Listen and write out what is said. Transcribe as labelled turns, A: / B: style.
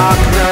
A: darkness.